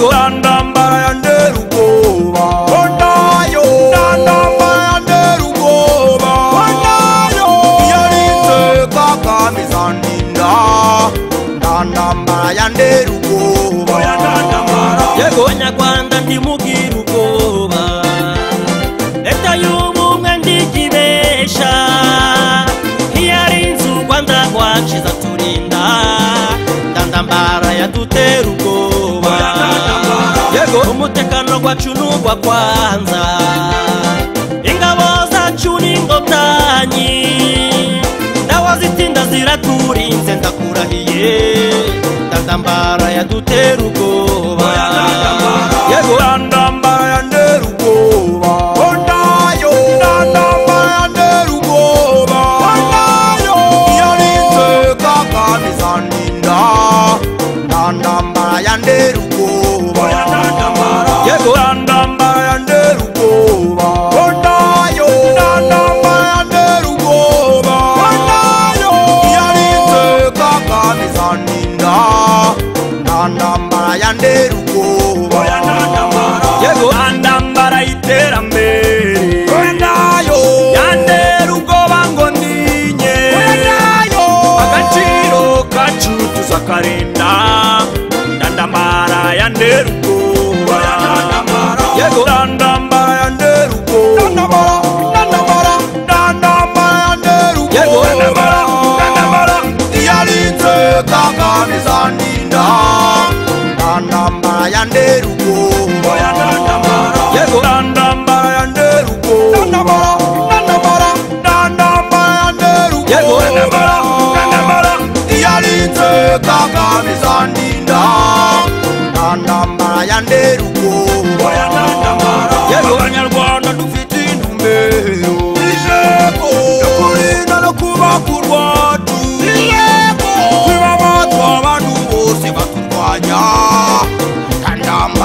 ndandambara yanderugoba yegonyakwanda ndimukirukoba leta yubumwe ndikibesha iyari nzukwa ndakwanciza turinda ndandambara yadute ngo umutekano gwa chunu gwa kwanza ingabo za chuni ngotanyi dawa zitinda ziraturinze ndakurahiye ndandambara yadutera ubwoba ndambara ya nderubwoba ya nderukuba andambara iterambere yanderugoba ngo ndinye agaciro kacutuzakarinda Anderu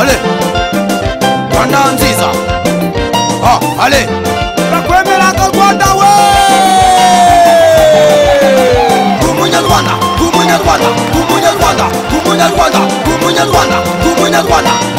ale rwanda nziza o ah, ale bakwemera ko rwanda we ku munyarwanda ku munyarwanda ku munyarwanda ku munyarwanda ku munyarwanda ku munyarwanda